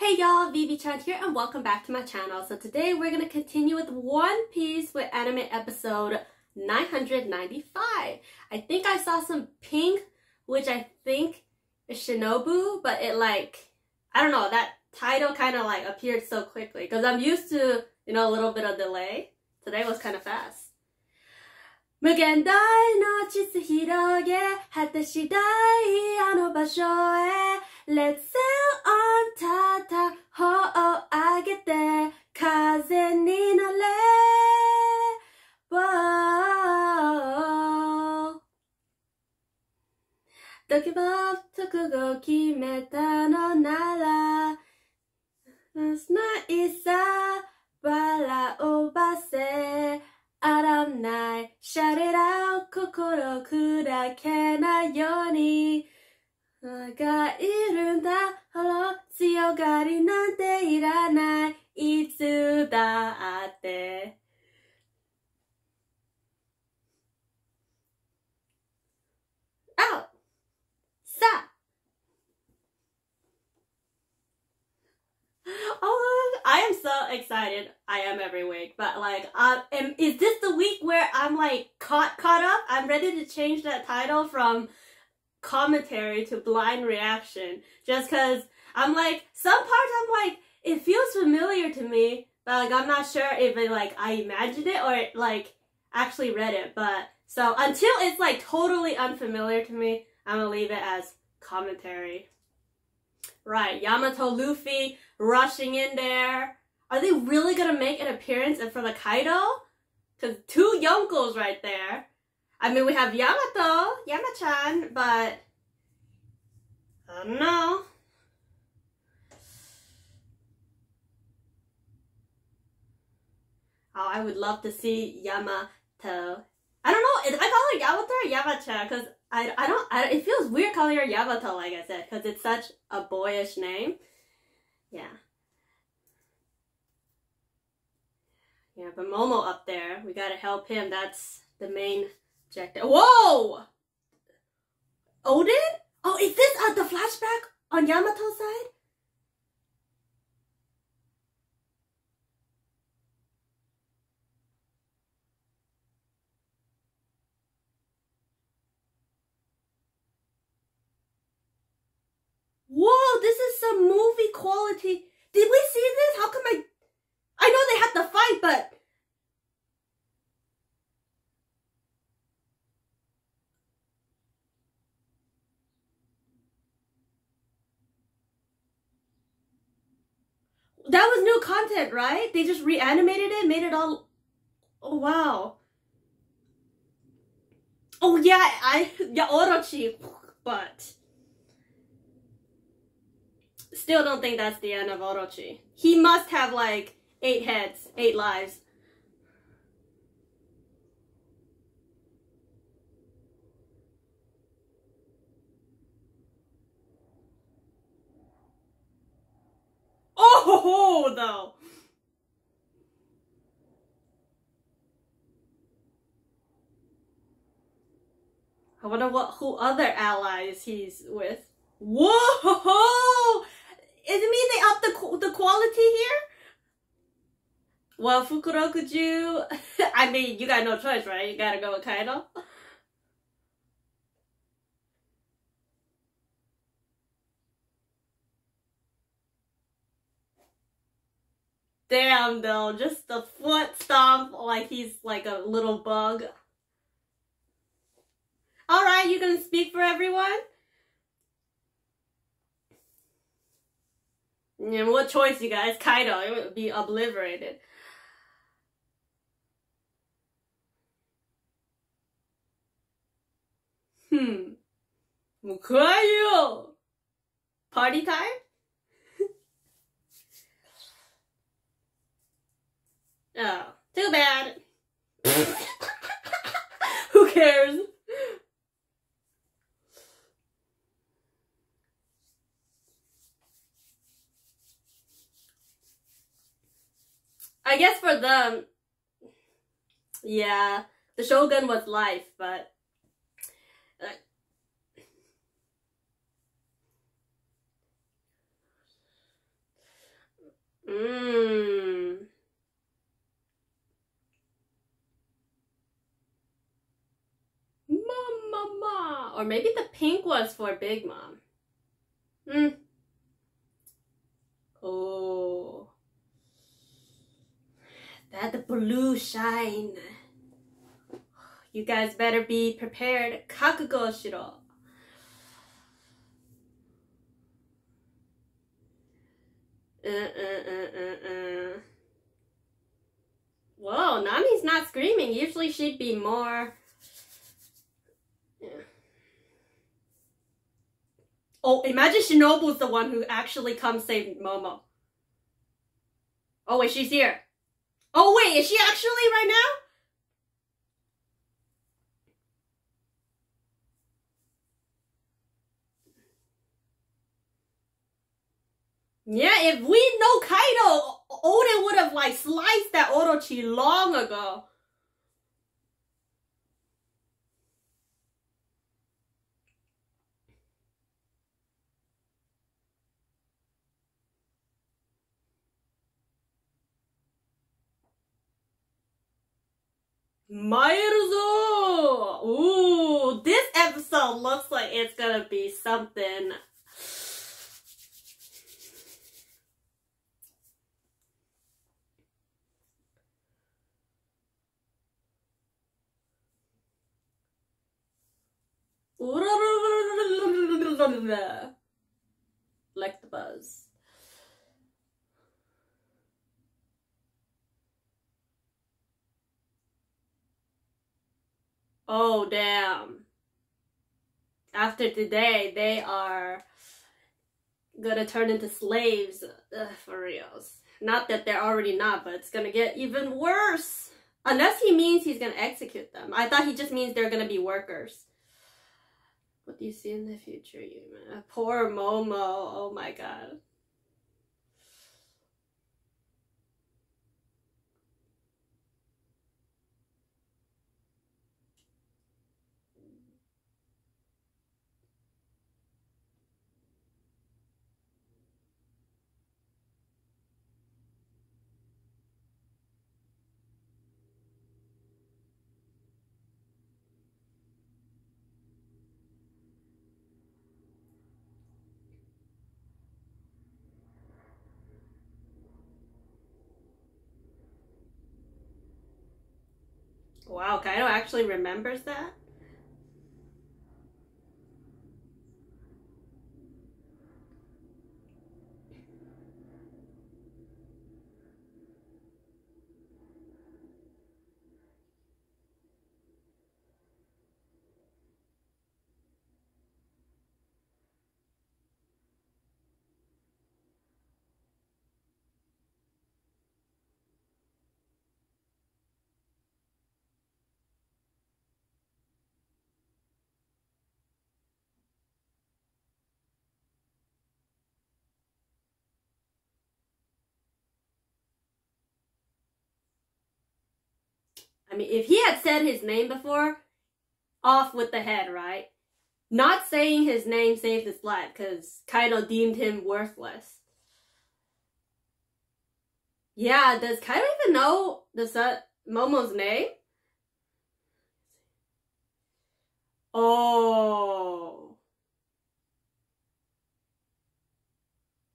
Hey y'all, Vivi Chan here and welcome back to my channel. So today we're going to continue with One Piece with anime episode 995. I think I saw some pink, which I think is Shinobu, but it like, I don't know, that title kind of like appeared so quickly because I'm used to, you know, a little bit of delay. Today was kind of fast. 無限大の地図広げ果て次第あの場所へ Let's sail on 片方を上げて風に乗れ Wow 時も覚悟決めたのならないさ笑おばせあらないシャレラ心砕けないようにがいるんだほら強がりなんていらないいつだってあさあ Oh, I am so excited. I am every week, but like, um, am, is this the week where I'm like caught caught up? I'm ready to change that title from commentary to blind reaction, just because I'm like some parts I'm like it feels familiar to me, but like I'm not sure if it like I imagined it or it, like actually read it. But so until it's like totally unfamiliar to me, I'm gonna leave it as commentary. Right, Yamato Luffy rushing in there. Are they really gonna make an appearance in front of Kaido? Cause two Yonkos right there. I mean, we have Yamato, Yamachan, but I don't know. Oh, I would love to see Yamato. I don't know. I call her Yamato or Yamacha because I, I don't. I, it feels weird calling her Yamato, like I said, because it's such a boyish name. Yeah. Yeah, but Momo up there, we gotta help him. That's the main objective. Whoa! Oden? Oh, is this uh, the flashback on Yamato's side? Whoa, this is some movie quality. Did we see this? How come I... I know they had to fight, but... That was new content, right? They just reanimated it, made it all... Oh, wow. Oh, yeah, I... Yeah, Orochi, but... Still don't think that's the end of Orochi. He must have, like, eight heads, eight lives. Oh, though. I wonder what who other allies he's with. Whoa! Does it mean they up the the quality here? Well, Fukurokuju, I mean, you got no choice, right? You gotta go with Kaido. Damn, though, just the foot stomp like he's like a little bug. Alright, you gonna speak for everyone? Yeah, what choice, you guys? Kaido, it would be obliterated. Hmm. Mukayo! Party time? Oh, too bad. Who cares? I guess for them, yeah, the Shogun was life, but uh, Mmm. Mama. Or maybe the pink was for Big Mom. Hmm. Oh. That the blue shine. You guys better be prepared. Kakugo shiro. Uh, uh, uh, uh, uh. Whoa, Nami's not screaming. Usually she'd be more. Yeah. Oh, imagine Shinobu's the one who actually comes save Momo. Oh, wait, she's here. Oh, wait, is she actually right now? Yeah, if we know Kaido, Oden would have like sliced that Orochi long ago. Mairzo! Ooh, this episode looks like it's gonna be something like the buzz. Oh, damn. After today, they are gonna turn into slaves Ugh, for reals. Not that they're already not, but it's gonna get even worse. Unless he means he's gonna execute them. I thought he just means they're gonna be workers. What do you see in the future, you? Poor Momo. Oh my god. Wow, Kaido actually remembers that? I mean, if he had said his name before, off with the head, right? Not saying his name saved his life because Kaido deemed him worthless. Yeah, does Kaido even know the son, Momo's name? Oh.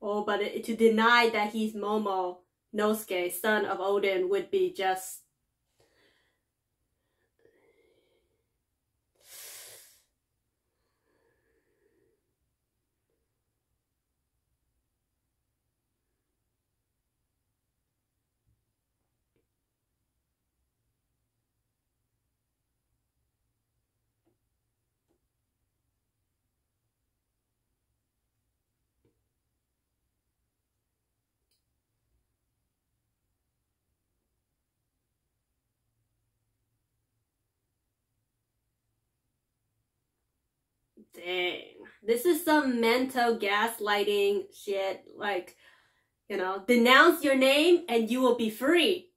Oh, but it, to deny that he's Momo Nosuke, son of Oden, would be just Dang. This is some mental gaslighting shit. Like, you know, denounce your name and you will be free.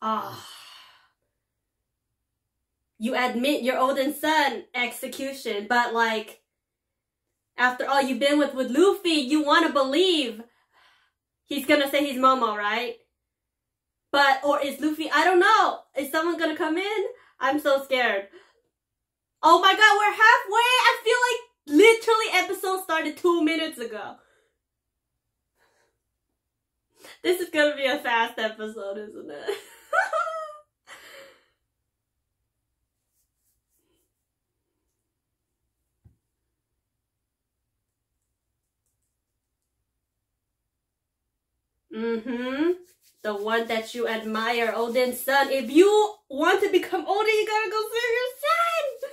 Ah. Oh. You admit your Oden son execution, but like, after all you've been with with Luffy, you want to believe He's gonna say he's Momo, right? But or is Luffy? I don't know. Is someone gonna come in? I'm so scared. Oh my god, we're halfway. I feel like literally episode started two minutes ago. This is gonna be a fast episode, isn't it? mm-hmm. The one that you admire, Oden's son. If you want to become Oden, you gotta go save your son!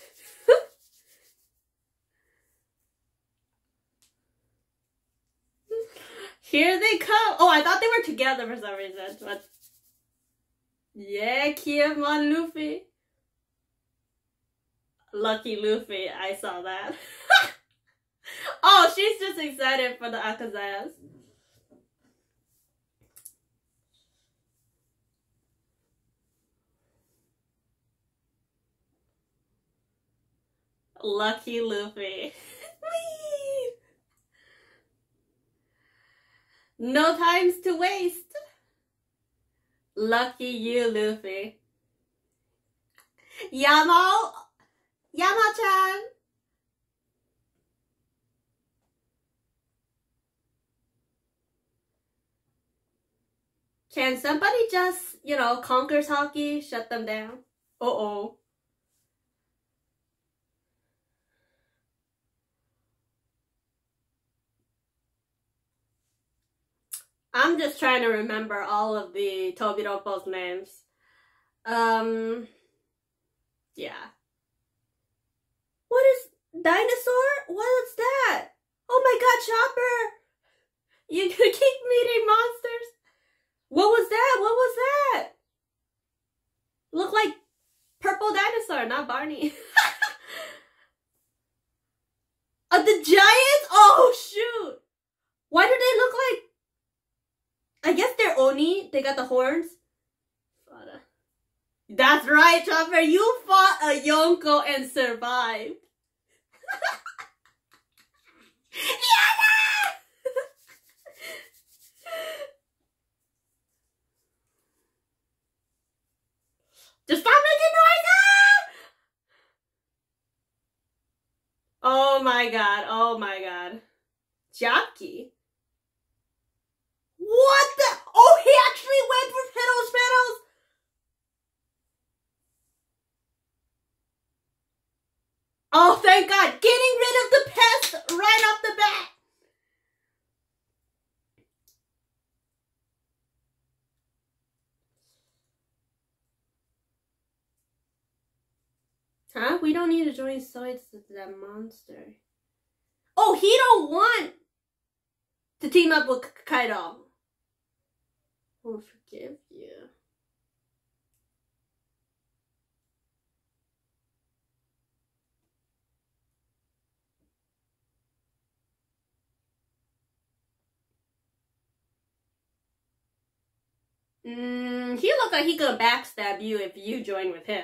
Here they come. Oh, I thought they were together for some reason, but yeah, Kin'emon Luffy. Lucky Luffy, I saw that. oh, she's just excited for the Akazayas. Lucky Luffy. no times to waste. Lucky you, Luffy. Yamo! Yama-chan! Can somebody just, you know, conquer Haki, shut them down? Uh-oh. I'm just trying to remember all of the Tobiroppo's names. Um, yeah. What is dinosaur? What's that? Oh my god, Chopper! You keep meeting monsters? What was that? What was that? Look like purple dinosaur, not Barney. Are the giants? Oh shoot! Why do they look like I guess they're Oni. They got the horns. That's right, Chopper. You fought a Yonko and survived. Just stop making noise! Ah! Oh my god, oh my god. Jockey? What the? Oh, he actually went for petals, petals. Oh, thank God. Getting rid of the pest right off the bat. Huh? We don't need to join sides with that monster. Oh, he don't want to team up with Kaido will forgive you. Mm, he looked like he could backstab you if you join with him.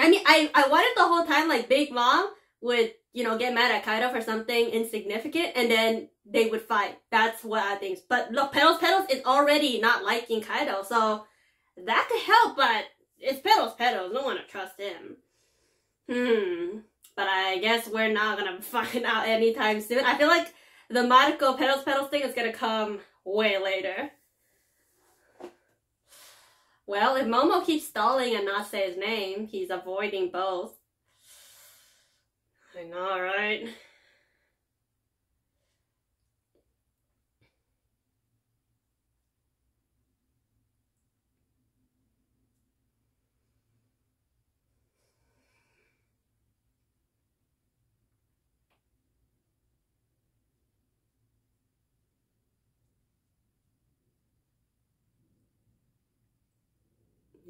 I mean, I, I wanted the whole time, like, Big Mom would, you know, get mad at Kaido for something insignificant, and then they would fight. That's what I think. But look, Petals Petals is already not liking Kaido, so that could help, but it's Petals Petals. No one to trust him. Hmm. But I guess we're not gonna find out anytime soon. I feel like the Marco Petals Petals thing is gonna come way later. Well, if Momo keeps stalling and not say his name, he's avoiding both. I know, right?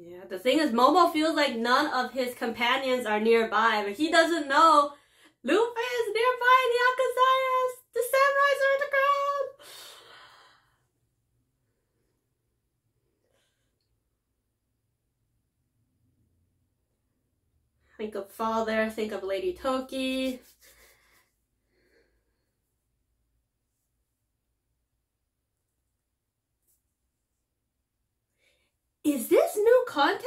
Yeah, the thing is, Momo feels like none of his companions are nearby, but he doesn't know Luffy is nearby the Akazayas! The samurais are on the ground! Think of father, think of Lady Toki. Is this new content?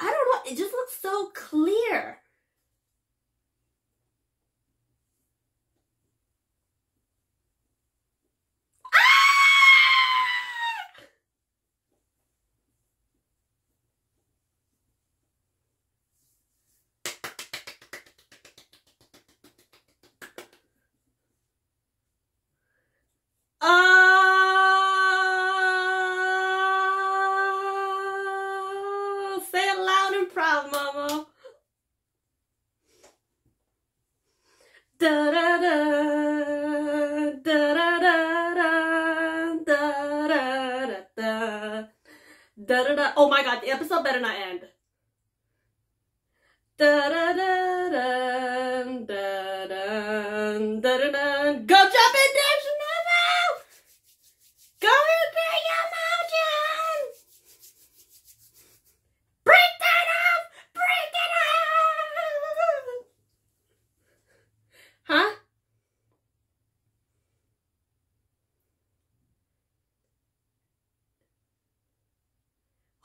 I don't know. It just looks so clear. still better not end.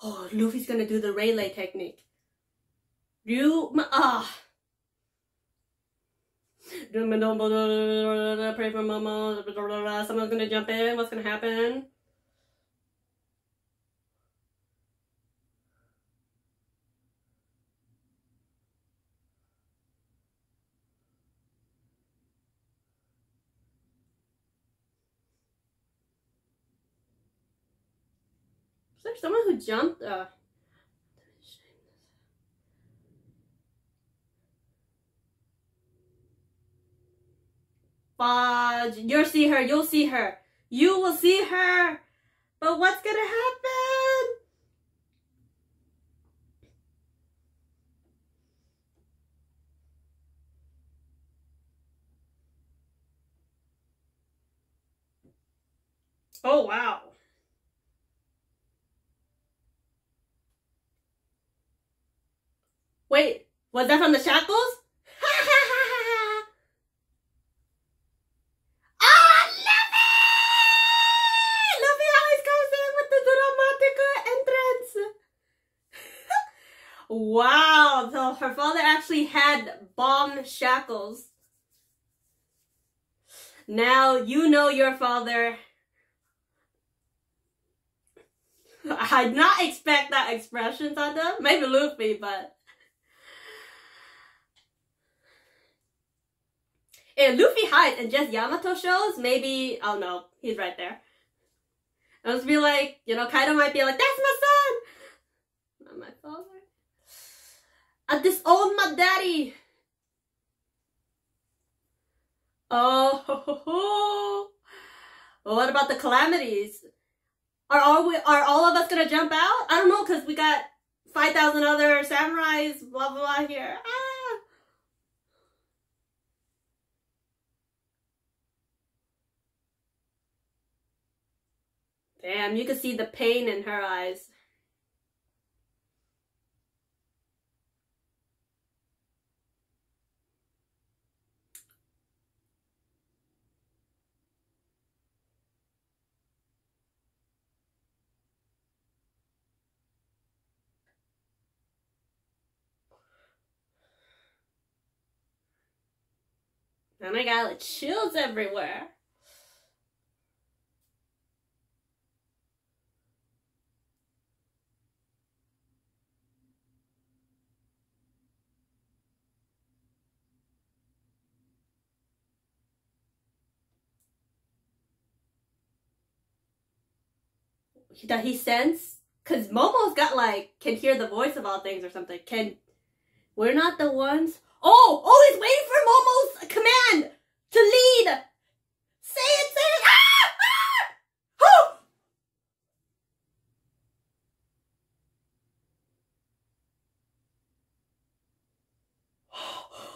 Oh, Luffy's gonna do the relay technique. You, ah. Pray for mama. Someone's gonna jump in. What's gonna happen? There someone who jumped? Uh, Fudge, you'll see her, you'll see her. You will see her. But what's gonna happen? Oh, wow. Wait, was that from the shackles? Ah, Luffy! Luffy always comes in with the dramatic entrance. wow, so her father actually had bomb shackles. Now you know your father. I did not expect that expressions on them. Maybe Luffy, but if Luffy hides and just Yamato shows, maybe oh no, he's right there. I was be like, you know, Kaido might be like, that's my son, not my father. I disowned my daddy. Oh, ho, ho, ho. What about the calamities? Are all we, are all of us gonna jump out? I don't know, cause we got five thousand other samurais, blah blah blah here. Ah. Damn, you can see the pain in her eyes. And I got like chills everywhere. That he sense? Cause Momo's got like can hear the voice of all things or something. Can we're not the ones? Oh, oh, he's waiting for Momo's command to lead. Say it, say it. Ah! Ah!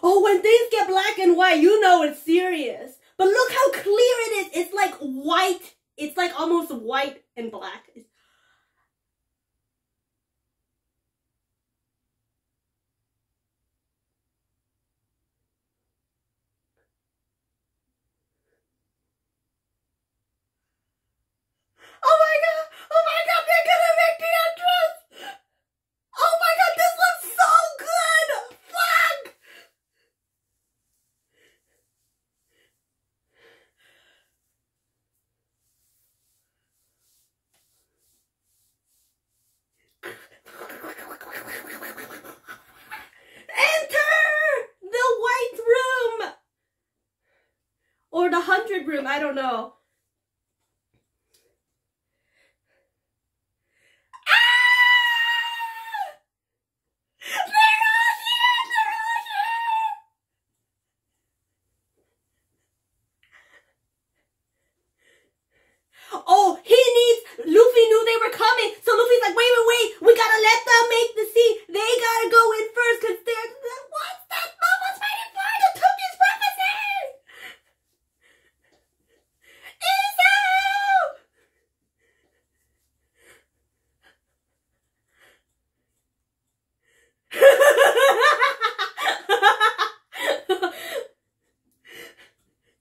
Oh, when things get black and white, you know it's serious. But look how clear it is. It's like white. It's like almost white and black. Oh my god! Oh my god! Room, I don't know. Ah! They're all here! They're all here! Oh, he needs. Luffy knew they were coming, so Luffy's like, wait, wait, wait. We gotta let them make the scene. They gotta go in first, cause they're. the- What's that Momo's waiting for? The Toki's prophecy. Izo!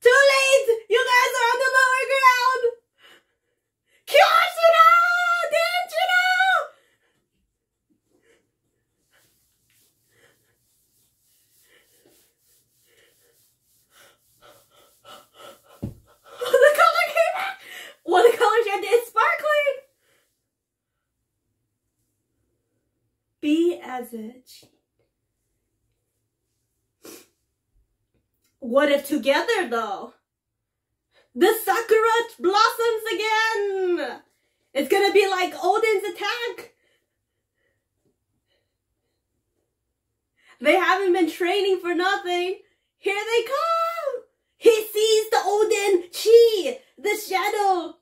Too late! You guys are on the lower ground! Kyoshiro! Didn't you know? the color came back! Well, the color shifted. It's sparkling! It. What if together, though? The Sakura blossoms again! It's gonna be like Oden's attack! They haven't been training for nothing. Here they come! He sees the Oden chi, the shadow.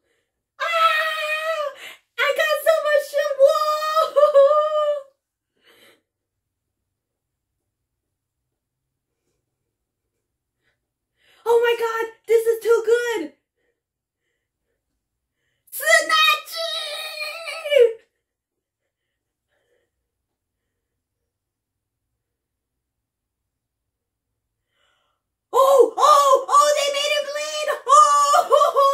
Ah! I got so much whoa! Oh my god, this is too good! Tsunachi! Oh, oh, oh, they made him bleed! Oh, ho, ho.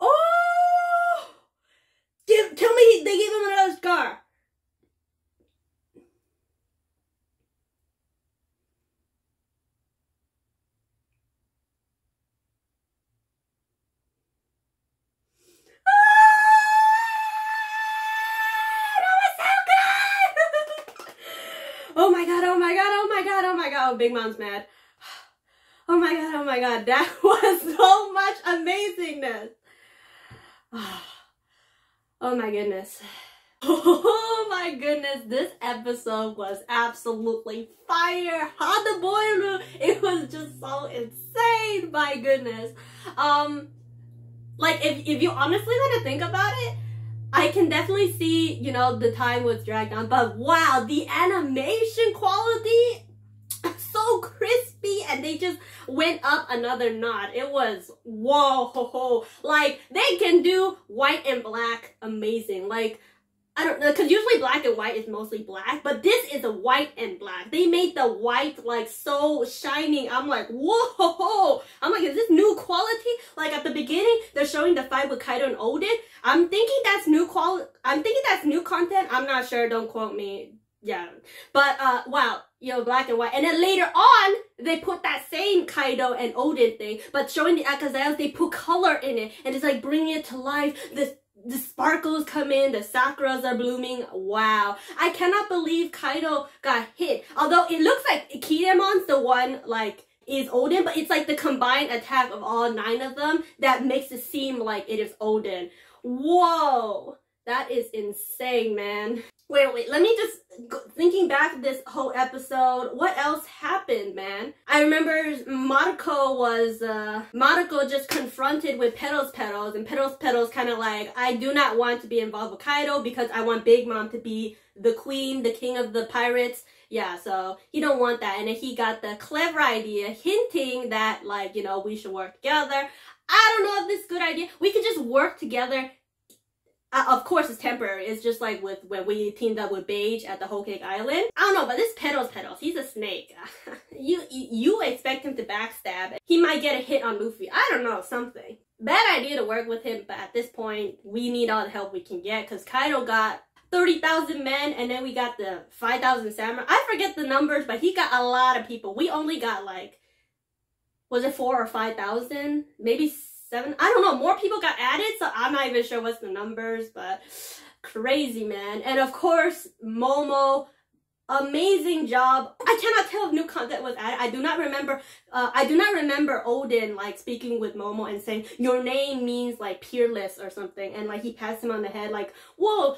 Oh! They gave him another scar. Ah, oh my god, oh my god, oh my god, oh my god, oh Big Mom's mad. Oh my god, oh my god, that was so much amazingness. Ah. Oh my goodness. Oh my goodness, this episode was absolutely fire. Hadaboiru, it was just so insane. My goodness. Um, like if if you honestly want to think about it, I can definitely see, you know, the time was dragged on, but wow, the animation quality crispy and they just went up another notch. It was whoa ho ho. Like they can do white and black amazing. Like I don't know, because usually black and white is mostly black, but this is a white and black. They made the white like so shining. I'm like, whoa! I'm like, is this new quality? Like at the beginning, they're showing the fight with Kaido and Oden. I'm thinking that's new quality. I'm thinking that's new content. I'm not sure. Don't quote me. Yeah, but uh, wow, you know, black and white. And then later on, they put that same Kaido and Oden thing, but showing the Akazayas, they put color in it, and it's like bringing it to life. The the sparkles come in, the sakuras are blooming. Wow. I cannot believe Kaido got hit. Although it looks like Kin'emon's the one, like, is Oden, but it's like the combined attack of all nine of them that makes it seem like it is Oden. Whoa. That is insane, man. Wait, wait, let me just, thinking back this whole episode, what else happened, man? I remember Marco was, uh, Marco just confronted with Petals Petals, and Petals Petals kind of like, I do not want to be involved with Kaido because I want Big Mom to be the queen, the king of the pirates. Yeah, so he don't want that. And then he got the clever idea hinting that, like, you know, we should work together. I don't know if this is a good idea. We could just work together uh, of course it's temporary. It's just like with when we teamed up with Bege at the Whole Cake Island. I don't know, but this Petals Petals, he's a snake. you you expect him to backstab. He might get a hit on Luffy. I don't know, something. Bad idea to work with him, but at this point, we need all the help we can get because Kaido got 30,000 men, and then we got the 5,000 samurai. I forget the numbers, but he got a lot of people. We only got like, was it four or 5,000? Maybe seven? I don't know. More people got added, so I'm not even sure what's the numbers, but crazy, man. And of course, Momo amazing job. I cannot tell if new content was added. I do not remember. Uh, I do not remember Oden like speaking with Momo and saying your name means like peerless or something, and like he passed him on the head. Like whoa,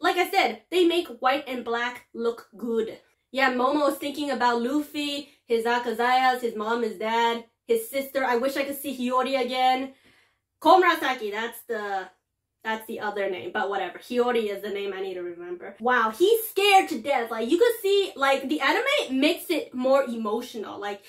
like I said, they make white and black look good. Yeah, Momo is thinking about Luffy, his Akazayas, his mom, his dad, his sister. I wish I could see Hiyori again. Komurasaki, that's the that's the other name, but whatever. Hiyori is the name I need to remember. Wow, he's scared to death. Like, you could see, like, the anime makes it more emotional. Like,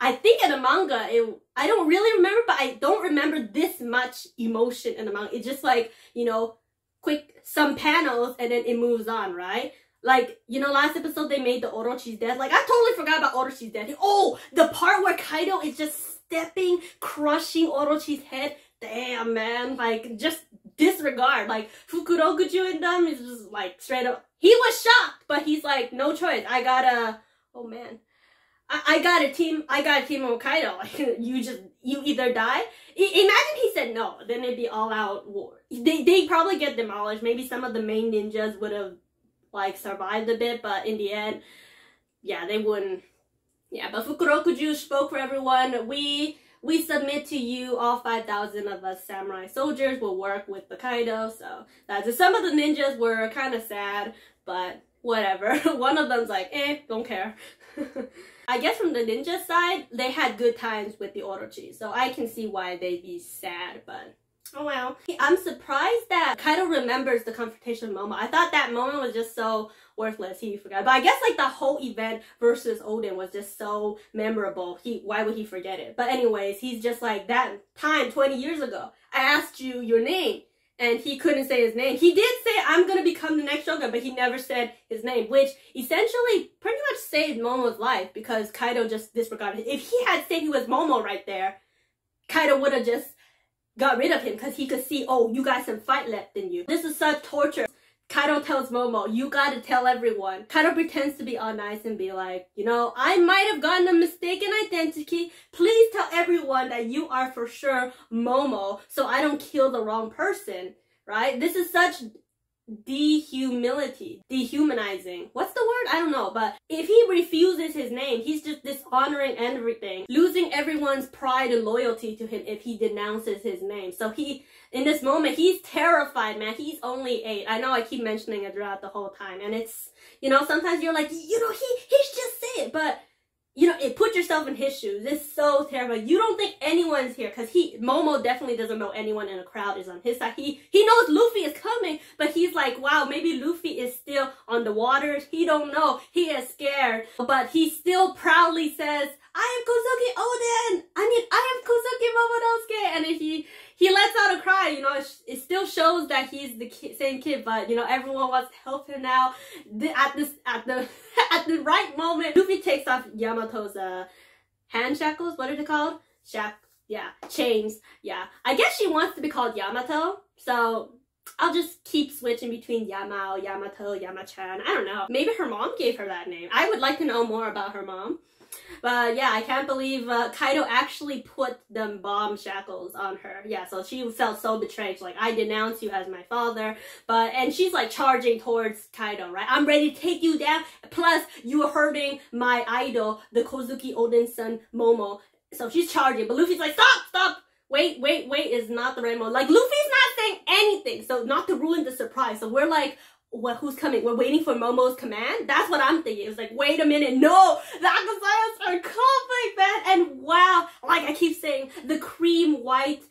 I think in the manga, it, I don't really remember, but I don't remember this much emotion in the manga. It's just like, you know, quick, some panels, and then it moves on, right? Like, you know, last episode they made the Orochi's dead. Like, I totally forgot about Orochi's dead. Oh, the part where Kaido is just stepping, crushing Orochi's head. Damn, man. Like, just disregard. Like Fukurokuju and them is just like straight up. He was shocked, but he's like, no choice. I gotta. Oh man. I, I got a team. I got a team of Kaido. You just you either die. I, imagine he said no, then it'd be all out war. They they probably get demolished. Maybe some of the main ninjas would have like survived a bit, but in the end, yeah, they wouldn't. Yeah, but Fukurokuju spoke for everyone. We we submit to you all 5,000 of us samurai soldiers will work with the Kaido. So that's it. Some of the ninjas were kind of sad, but whatever. One of them's like, eh, don't care. I guess from the ninja side, they had good times with the Orochi. So I can see why they'd be sad, but Oh wow. I'm surprised that Kaido remembers the confrontation moment. I thought that moment was just so worthless. He forgot. But I guess like the whole event versus Oden was just so memorable. He why would he forget it? But anyways, he's just like that time 20 years ago. I asked you your name and he couldn't say his name. He did say I'm gonna become the next Shogun, but he never said his name, which essentially pretty much saved Momo's life because Kaido just disregarded. it. If he had said he was Momo right there, Kaido would have just got rid of him because he could see, oh, you got some fight left in you. This is such torture. Kaido tells Momo, you gotta tell everyone. Kaido pretends to be all nice and be like, you know, I might have gotten a mistaken identity. Please tell everyone that you are for sure Momo so I don't kill the wrong person, right? This is such dehumility, dehumanizing. What's the word? I don't know. But if he refuses his name, he's just dishonoring everything, losing everyone's pride and loyalty to him if he denounces his name. So he, in this moment, he's terrified, man. He's only eight. I know I keep mentioning it throughout the whole time. And it's, you know, sometimes you're like, you know, he, he's just saying, but you know, it, put yourself in his shoes. It's so terrible. You don't think anyone's here because he, Momo definitely doesn't know anyone in the crowd is on his side. He, he knows Luffy is coming, but he's like, wow, maybe Luffy is still on the waters. He don't know. He is scared, but he still proudly says, I am Kozuki Oden. I mean, I am Kozuki Momonosuke. And he, he lets out a cry, you know, it, it still shows that he's the ki same kid, but you know, everyone wants to help him now. The, at this, at the, at the right moment, Luffy takes off Yamato's, uh, hand shackles, what are they called? Shack, yeah, chains, yeah. I guess she wants to be called Yamato, so I'll just keep switching between Yamao, Yamato, Yamachan. I don't know. Maybe her mom gave her that name. I would like to know more about her mom. But yeah, I can't believe uh, Kaido actually put them bomb shackles on her. Yeah, so she felt so betrayed. She's like, I denounce you as my father. But, and she's like charging towards Kaido, right? I'm ready to take you down. Plus, you are hurting my idol, the Kozuki Oden son, Momo. So she's charging. But Luffy's like, stop, stop. Wait, wait, wait is not the right mode. Like, Luffy's not saying anything. So not to ruin the surprise. So we're like, what who's coming? We're waiting for Momo's command. That's what I'm thinking. It's like, wait a minute, no, the Akazayas are coming, man. And wow, like I keep saying, the cream white,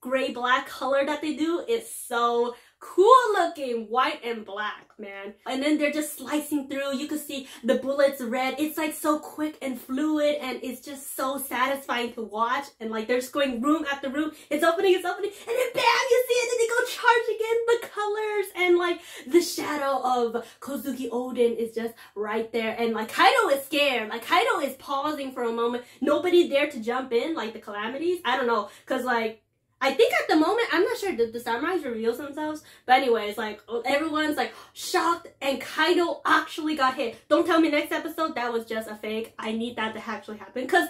gray black color that they do is so cool looking white and black man. And then they're just slicing through. You can see the bullets red. It's like so quick and fluid and it's just so satisfying to watch. And like they're just going room after room. It's opening it's opening and then bam you see it and they go charge again. The colors and like the shadow of kozuki Oden is just right there. And like kaido is scared. Like kaido is pausing for a moment. Nobody there to jump in like the calamities. I don't know because like I think at the moment, I'm not sure, did the samurais reveal themselves? But anyways, like, everyone's like shocked and Kaido actually got hit. Don't tell me next episode that was just a fake. I need that to actually happen because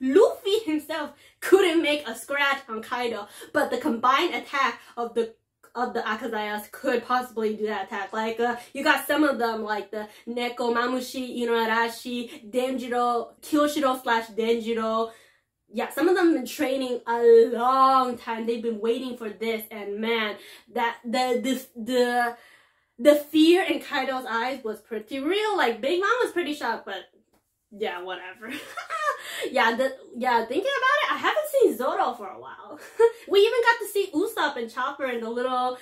Luffy himself couldn't make a scratch on Kaido, but the combined attack of the of the Akazayas could possibly do that attack. Like, uh, you got some of them, like the Neko, Mamushi, Inuarashi, Denjiro, Kyoshiro slash Denjiro, yeah, some of them been training a long time. They've been waiting for this, and man, that the this the the fear in Kaido's eyes was pretty real. Like Big Mom was pretty shocked, but yeah, whatever. yeah, the yeah, thinking about it, I haven't seen Zoro for a while. we even got to see Usopp and Chopper and the little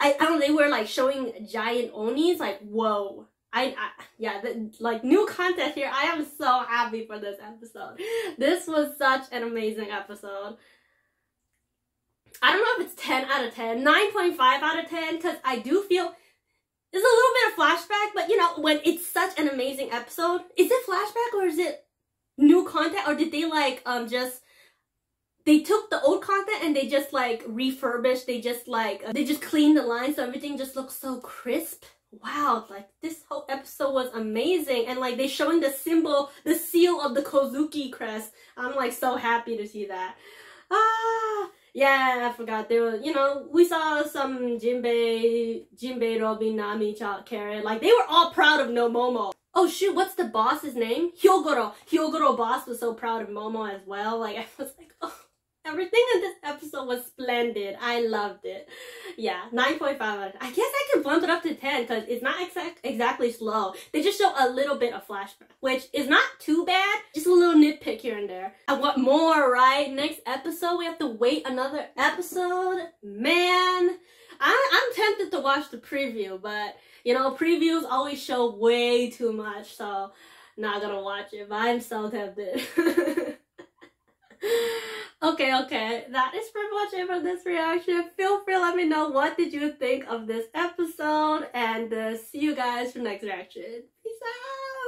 I, I don't know, they were like showing giant Onis, like whoa. I, I yeah, the, like new content here. I am so happy for this episode. This was such an amazing episode. I don't know if it's 10 out of 10, 9.5 out of 10, because I do feel there's a little bit of flashback, but you know, when it's such an amazing episode, is it flashback or is it new content or did they like um just they took the old content and they just like refurbished, they just like uh, they just cleaned the lines so everything just looks so crisp wow, like this whole episode was amazing. And like they showing the symbol, the seal of the Kozuki crest. I'm like so happy to see that. Ah, yeah, I forgot. There were, you know, we saw some Jinbei, Jinbei, Robin, Nami, Carrot. Like they were all proud of no Momo. Oh shoot, what's the boss's name? Hyogoro. Hyogoro boss was so proud of Momo as well. Like I was like, oh. Everything in this episode was splendid. I loved it. Yeah, 9.5 I guess I can bump it up to 10 because it's not exact exactly slow. They just show a little bit of flashback, which is not too bad. Just a little nitpick here and there. I want more, right? Next episode, we have to wait another episode. Man, I, I'm tempted to watch the preview, but you know, previews always show way too much, so not gonna watch it, but I'm so tempted. Okay, okay, that is pretty much it for this reaction. Feel free let me know what did you think of this episode and uh, see you guys for next reaction. Peace out!